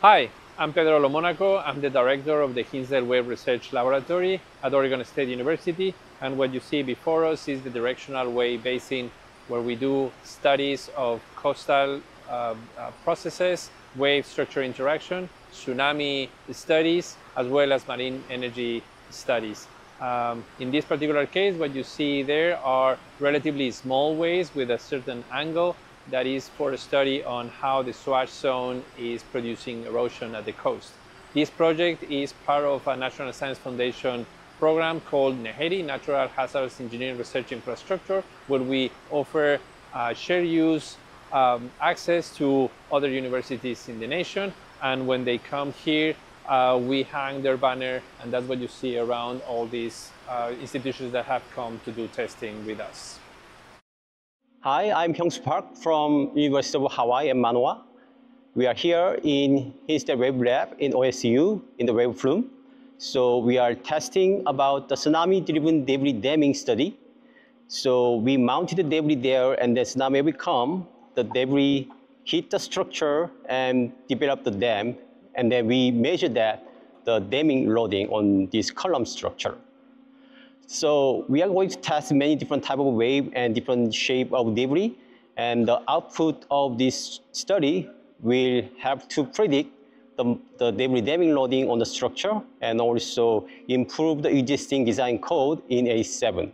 Hi, I'm Pedro Lomonaco. I'm the director of the Hinsdale Wave Research Laboratory at Oregon State University. And what you see before us is the directional wave basin where we do studies of coastal uh, uh, processes, wave structure interaction, tsunami studies, as well as marine energy studies. Um, in this particular case, what you see there are relatively small waves with a certain angle that is for a study on how the swash zone is producing erosion at the coast. This project is part of a National Science Foundation program called NHERI, Natural Hazards Engineering Research Infrastructure, where we offer uh, share use um, access to other universities in the nation. And when they come here, uh, we hang their banner, and that's what you see around all these uh, institutions that have come to do testing with us. Hi, I'm Hyung-Soo Park from University of Hawaii and Manoa. We are here in Hinsdale Wave Lab in OSU in the wave flume. So we are testing about the tsunami-driven debris damming study. So we mounted the debris there and the tsunami will come, the debris hit the structure and develop the dam. And then we measure that, the damming loading on this column structure. So we are going to test many different type of wave and different shape of debris. And the output of this study will help to predict the, the debris damming loading on the structure and also improve the existing design code in A7.